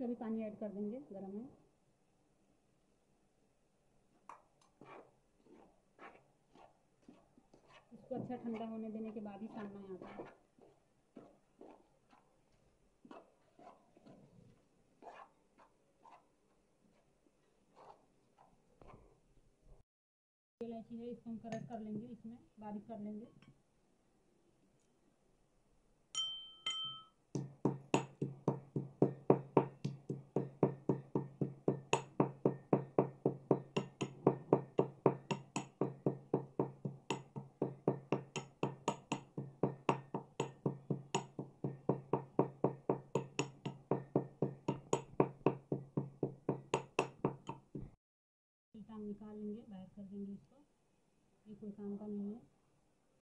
इससे भी पानी ऐड कर देंगे गर्म है इसको अच्छा ठंडा होने देने के बाद ही सानना है आटा इलायची है इसको हम क्रश कर लेंगे, इसमें बारीक कर लेंगे। टांग निकाल लेंगे बाहर कर देंगे इसको। ये कोई काम का नहीं है।